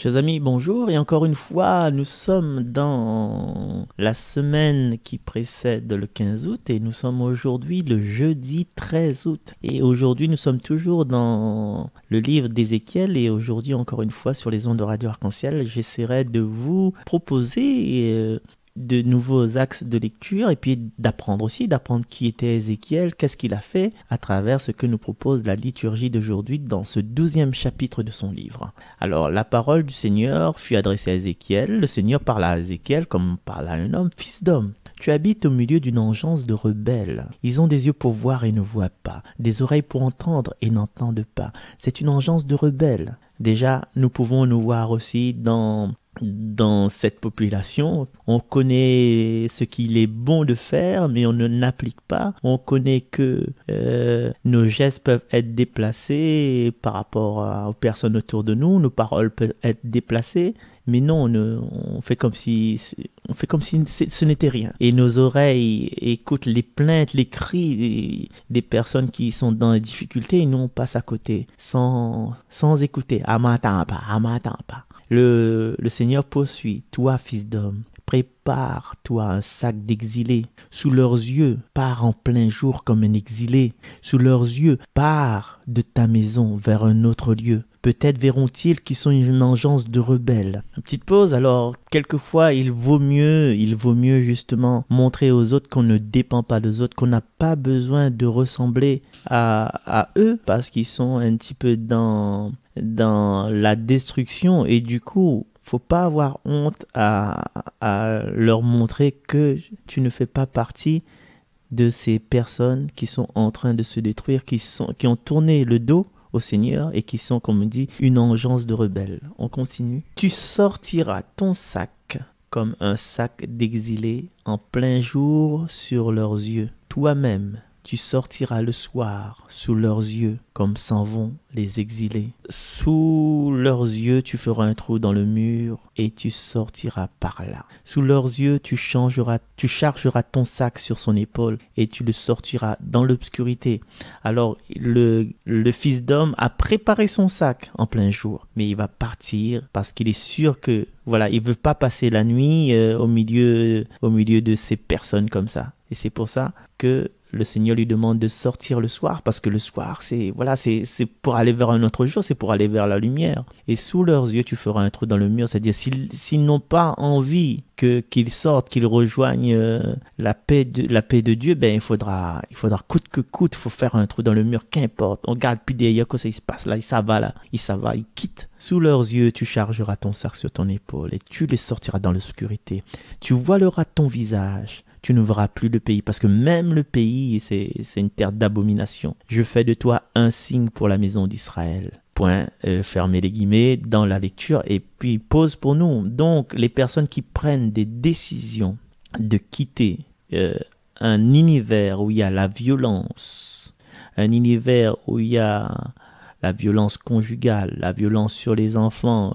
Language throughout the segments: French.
Chers amis, bonjour et encore une fois, nous sommes dans la semaine qui précède le 15 août et nous sommes aujourd'hui le jeudi 13 août. Et aujourd'hui, nous sommes toujours dans le livre d'Ézéchiel et aujourd'hui, encore une fois, sur les ondes de Radio Arc-en-Ciel, j'essaierai de vous proposer euh, de nouveaux axes de lecture et puis d'apprendre aussi, d'apprendre qui était Ézéchiel, qu'est-ce qu'il a fait à travers ce que nous propose la liturgie d'aujourd'hui dans ce douzième chapitre de son livre. Alors la parole du Seigneur fut adressée à Ézéchiel, le Seigneur parla à Ézéchiel comme parle à un homme, fils d'homme. Tu habites au milieu d'une engeance de rebelles. Ils ont des yeux pour voir et ne voient pas, des oreilles pour entendre et n'entendent pas. C'est une engeance de rebelles. Déjà, nous pouvons nous voir aussi dans dans cette population. On connaît ce qu'il est bon de faire, mais on ne l'applique pas. On connaît que euh, nos gestes peuvent être déplacés par rapport aux personnes autour de nous, nos paroles peuvent être déplacées, mais non, on, fait comme si on fait comme si ce n'était rien. Et nos oreilles écoutent les plaintes, les cris des, personnes qui sont dans les difficultés, et nous on passe à côté sans sans écouter. Ah m'attends Le, Seigneur poursuit, toi fils d'homme, prépare-toi un sac d'exilés. Sous leurs yeux, pars en plein jour comme un exilé. Sous leurs yeux, pars de ta maison vers un autre lieu. Peut-être verront-ils qu'ils sont une engeance de rebelles. Petite pause, alors quelquefois il vaut mieux, il vaut mieux justement montrer aux autres qu'on ne dépend pas des autres, qu'on n'a pas besoin de ressembler à, à eux parce qu'ils sont un petit peu dans dans la destruction et du coup faut pas avoir honte à, leur montrer que tu ne fais pas partie de ces personnes qui sont en train de se détruire, qui, sont, qui ont tourné le dos au Seigneur et qui sont, comme on dit, une engeance de rebelles. On continue. Tu sortiras ton sac comme un sac d'exilés en plein jour sur leurs yeux. Toi-même, tu sortiras le soir sous leurs yeux, comme s'en vont les exilés. Sous leurs yeux, tu feras un trou dans le mur et tu sortiras par là. Sous leurs yeux, tu changeras, tu chargeras ton sac sur son épaule et tu le sortiras dans l'obscurité. Alors, le, fils d'homme a préparé son sac en plein jour, mais il va partir parce qu'il est sûr que, voilà, il veut pas passer la nuit euh, au milieu, au milieu de ces personnes comme ça. Et c'est pour ça que le Seigneur lui demande de sortir le soir parce que le soir, c'est voilà, c'est pour aller vers un autre jour, c'est pour aller vers la lumière. Et sous leurs yeux, tu feras un trou dans le mur, c'est-à-dire s'ils n'ont pas envie que qu'ils sortent, qu'ils rejoignent euh, la paix de la paix de Dieu, ben il faudra il faudra coûte que coûte, faut faire un trou dans le mur, qu'importe. On garde plus derrière que ça il se passe là, ça va là, il ça va, il quitte. Sous leurs yeux, tu chargeras ton sac sur ton épaule et tu les sortiras dans l'obscurité. Tu voileras ton visage tu ne verras plus le pays, parce que même le pays, c'est une terre d'abomination. Je fais de toi un signe pour la maison d'Israël. Point, euh, fermez les guillemets dans la lecture, et puis pause pour nous. Donc, les personnes qui prennent des décisions de quitter euh, un univers où il y a la violence, un univers où il y a la violence conjugale, la violence sur les enfants,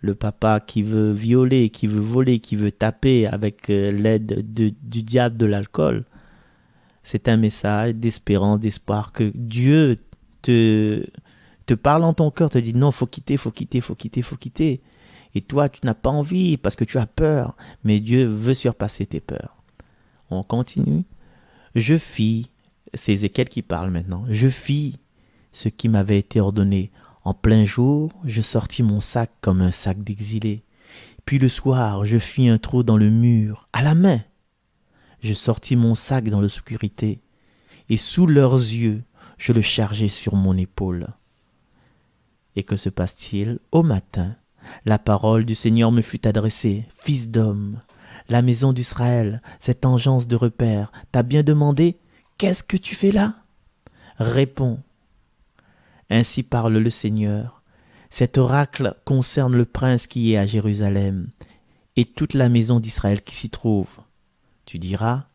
le papa qui veut violer, qui veut voler, qui veut taper avec euh, l'aide du diable de l'alcool, c'est un message d'espérance, d'espoir que Dieu te, te parle en ton cœur, te dit non, faut quitter, faut quitter, faut quitter, faut quitter. Et toi, tu n'as pas envie parce que tu as peur, mais Dieu veut surpasser tes peurs. On continue. Je fis, c'est Ézéchiel qui parle maintenant, je fis ce qui m'avait été ordonné en plein jour, je sortis mon sac comme un sac d'exilé. Puis le soir, je fis un trou dans le mur, à la main. Je sortis mon sac dans l'obscurité, et sous leurs yeux, je le chargeai sur mon épaule. Et que se passe-t-il? Au matin, la parole du Seigneur me fut adressée. Fils d'homme, la maison d'Israël, cette engeance de repère, t'a bien demandé Qu'est-ce que tu fais là? Réponds ainsi parle le Seigneur. Cet oracle concerne le prince qui est à Jérusalem et toute la maison d'Israël qui s'y trouve. Tu diras,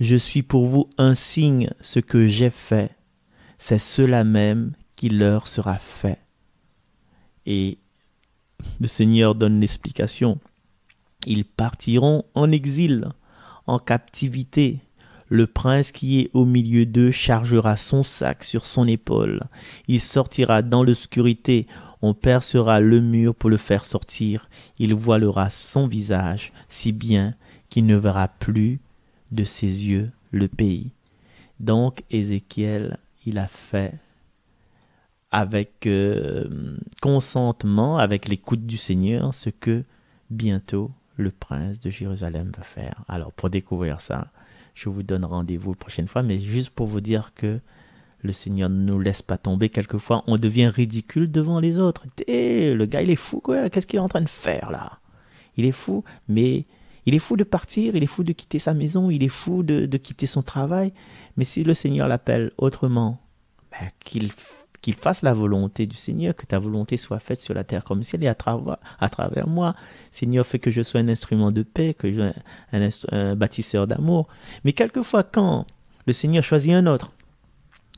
Je suis pour vous un signe, ce que j'ai fait, c'est cela même qui leur sera fait. Et le Seigneur donne l'explication. Ils partiront en exil, en captivité, le prince qui est au milieu d'eux chargera son sac sur son épaule. Il sortira dans l'obscurité. On percera le mur pour le faire sortir. Il voilera son visage si bien qu'il ne verra plus de ses yeux le pays. Donc Ézéchiel, il a fait avec euh, consentement, avec l'écoute du Seigneur, ce que bientôt le prince de Jérusalem va faire. Alors pour découvrir ça, je vous donne rendez-vous la prochaine fois, mais juste pour vous dire que le Seigneur ne nous laisse pas tomber. Quelquefois, on devient ridicule devant les autres. Eh, le gars, il est fou, quoi. Qu'est-ce qu'il est en train de faire là? Il est fou, mais il est fou de partir, il est fou de quitter sa maison, il est fou de, quitter son travail. Mais si le Seigneur l'appelle autrement, ben, qu'il qu'il fasse la volonté du Seigneur, que ta volonté soit faite sur la terre comme ciel et à travers, à travers moi. Seigneur, fait que je sois un instrument de paix, que je sois un, bâtisseur d'amour. Mais quelquefois, quand le Seigneur choisit un autre,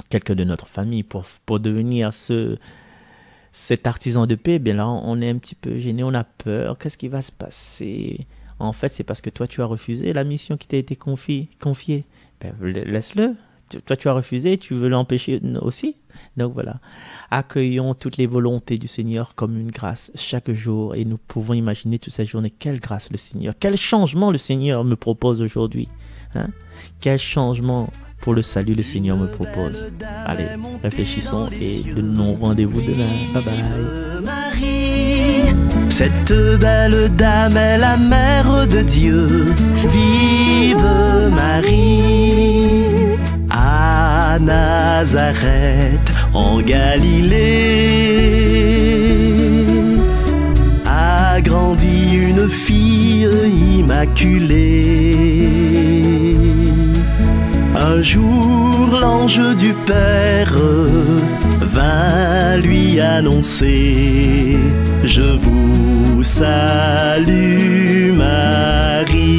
quelqu'un de notre famille, pour, pour devenir ce, cet artisan de paix, bien là, on est un petit peu gêné, on a peur. Qu'est-ce qui va se passer? En fait, c'est parce que toi, tu as refusé la mission qui t'a été confiée. confiée. Ben, laisse-le. Toi, tu as refusé, tu veux l'empêcher aussi. Donc voilà, accueillons toutes les volontés du Seigneur comme une grâce chaque jour et nous pouvons imaginer toute cette journée quelle grâce le Seigneur, quel changement le Seigneur me propose aujourd'hui. Hein? Quel changement pour le salut le Seigneur me propose. Allez, réfléchissons et donnons rendez-vous demain. Bye bye. Cette belle dame est la mère de Dieu. Vive Marie. Nazareth, en Galilée, a grandi une fille immaculée. Un jour, l'ange du Père vint lui annoncer Je vous salue, Marie.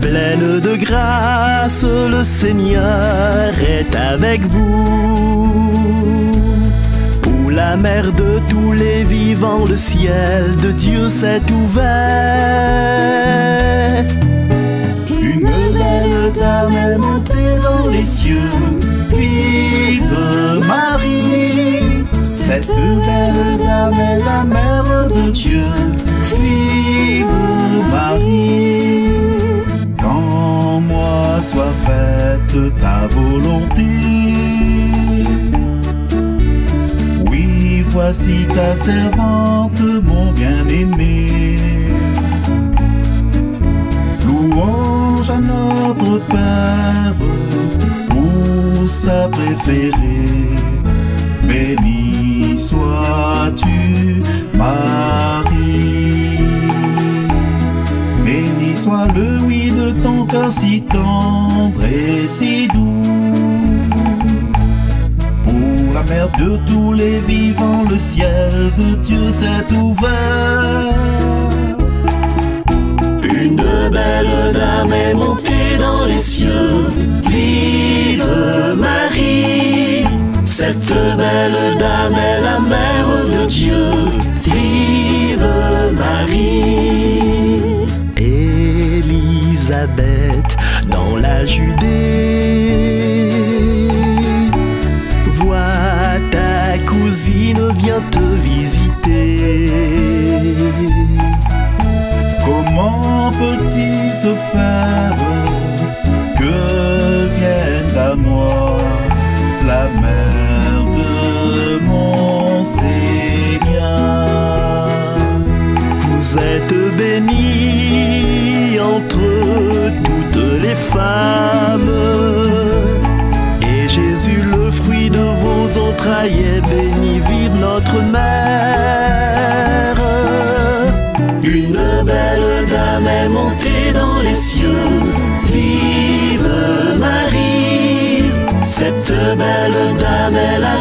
Pleine de grâce, le Seigneur est avec vous. Pour la mère de tous les vivants, le ciel de Dieu s'est ouvert dame est montée dans les cieux. Vive Marie, cette belle dame est la mère de Dieu. Vive Marie, soit faite ta volonté. Oui, voici ta servante, mon bien-aimé. Louange à notre Père pour sa préférée. Béni sois-tu, Marie. Soit le oui de ton cœur si tendre et si doux. Pour la mère de tous les vivants, le ciel de Dieu s'est ouvert. Une belle dame est montée dans les cieux. Vive Marie, cette belle dame est la mère de Dieu. Vive Vois ta cousine vient te visiter. Comment peut-il se faire que vienne à moi la mère de mon Seigneur Vous êtes bénie entre toutes les femmes et Jésus, le fruit de vos entrailles, est béni, vive notre mère. Une belle dame est montée dans les cieux. Vive Marie, cette belle dame est la